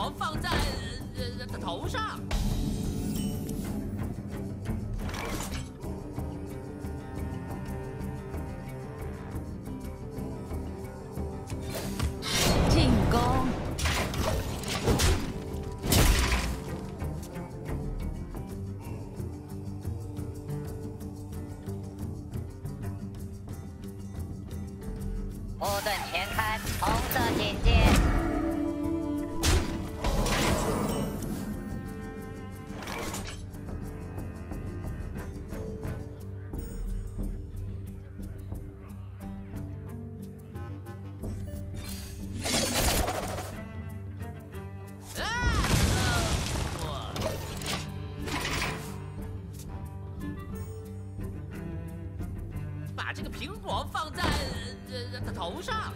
苹果放在呃呃头上。进攻！护盾全开，红色警戒。呃呃头上。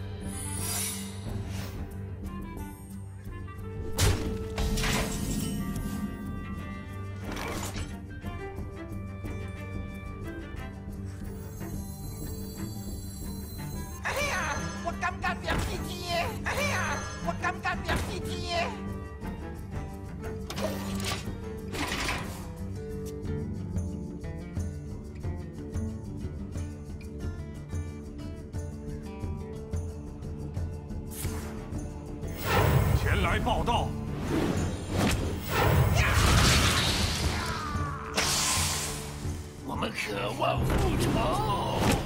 来报道。我们渴望复仇。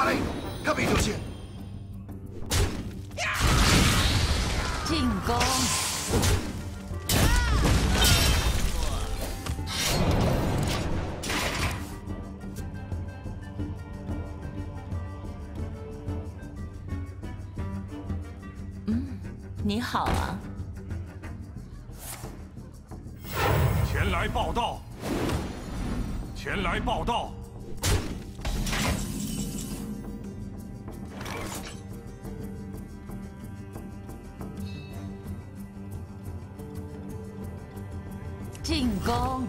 帕雷，卡比流线。进攻！嗯，你好啊，前来报道。前来报道。进攻！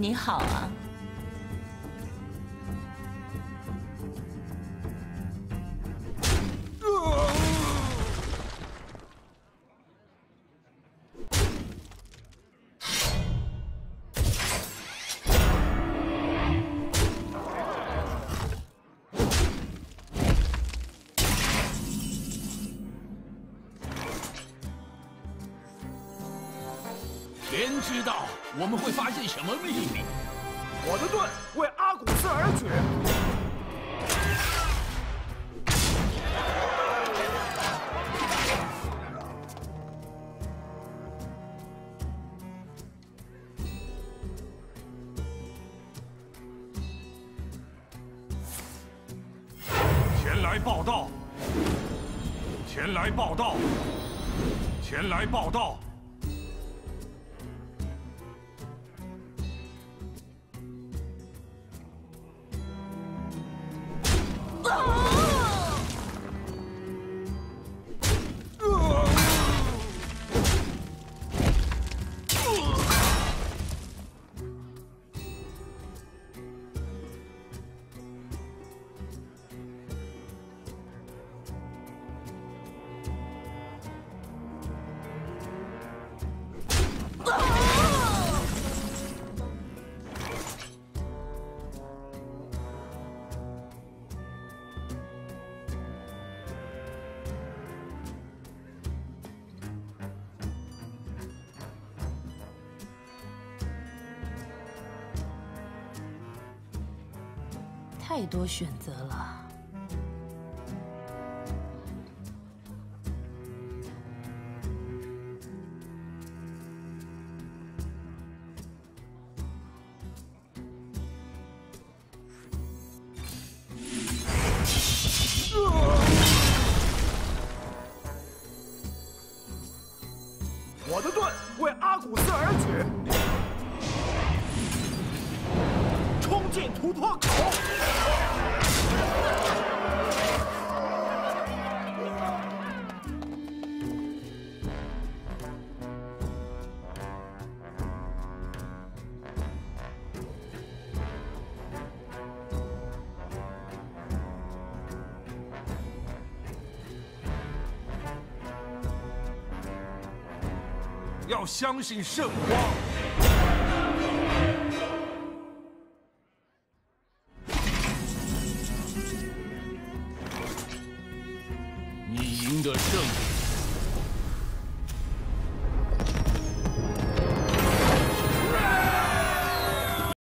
你好啊，天知道我们会发现什么秘密。我的盾为阿古斯而举。前来报道。前来报道。前来报道。太多选择了。我的盾为阿古斯而举，冲进突破口。要相信圣光。你赢得胜利，